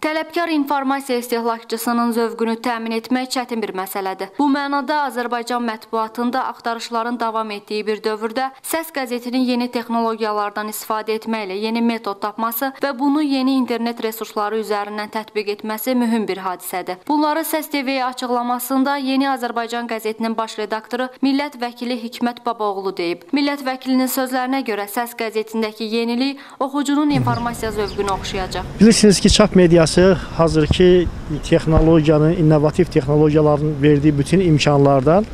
Tələbkar informasiya istehlakçısının zövqünü təmin etmək çətin bir məsələdir. Bu mənada Azərbaycan mətbuatında axtarışların davam etdiyi bir dövrdə səs qəzetinin yeni texnologiyalardan istifadə etməklə yeni metod tapması və bunu yeni internet resursları üzərindən tətbiq etməsi mühüm bir hadisədir. Bunları Səs TV-yə açıqlamasında Yeni Azərbaycan qəzetinin baş redaktoru Millət vəkili Hikmət Babaoğlu deyib. Millət vəkilinin sözlərinə görə Səs qəzetindəki yenilik oxucunun informasiya zövqünü oxşayacaq. Bilirsiniz ki, çap mediası olması hazırki texnologiyanın, innovativ texnologiyaların verdiyi bütün imkanlardan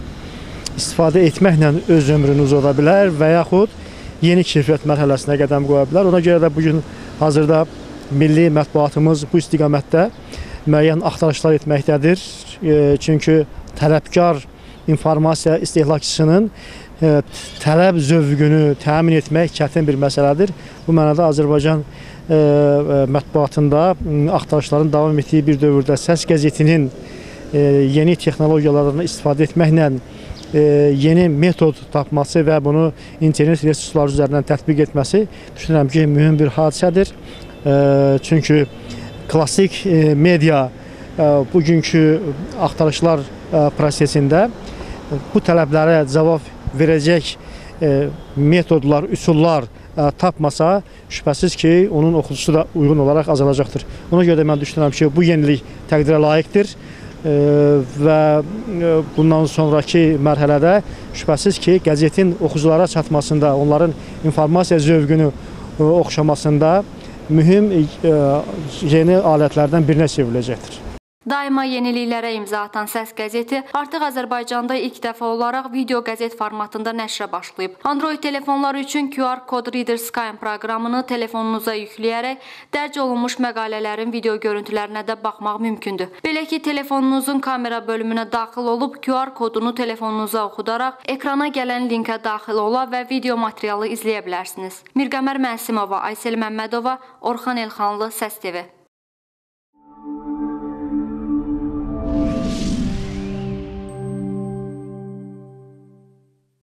istifadə etməklə öz ömrünü uzada bilər və yaxud yeni keyfiyyət mərhələsinə qədəm qoya bilər. Ona görə də bu gün hazırda milli mətbuatımız bu istiqamətdə müəyyən axtarışlar etməkdədir. E, çünki tələbkar informasiya istehlakçısının tələb zövqünü təmin etmək çətin bir məsələdir. Bu mənada Azərbaycan mətbuatında axtarışların davam etdiyi bir dövrdə Səs qəzetinin yeni texnologiyalardan istifadə etməklə yeni metod tapması və bunu internet resursları üzərindən tətbiq etməsi düşünürəm ki, mühüm bir hadisədir. Çünki klassik media bugünkü axtarışlar prosesində bu tələblərə cavab verəcək metodlar, üsullar tapmasa, şübhəsiz ki, onun oxucusu da uyğun olaraq azalacaqdır. Ona görə də mən düşünürəm ki, bu yenilik təqdirə layiqdir və bundan sonraki mərhələdə şübhəsiz ki, qəzetin oxuculara çatmasında, onların informasiya zövqünü oxşamasında mühüm yeni alətlərdən birinə çevriləcəkdir. Daima yeniliklərə imza atan Səs qəzeti artıq Azərbaycanda ilk dəfə olaraq video qəzet formatında nəşrə başlayıb. Android telefonlar üçün QR Code Reader Sky proqramını telefonunuza yükləyərək dərc olunmuş məqalələrin video görüntülərinə də baxmaq mümkündür. Belə ki, telefonunuzun kamera bölümünə daxil olub QR kodunu telefonunuza oxudaraq ekrana gələn linkə daxil ola və video materialı izləyə bilərsiniz. Mirqəmər Mənsimova, Aysel Məmmədova, Orxan Elxanlı, Səs TV.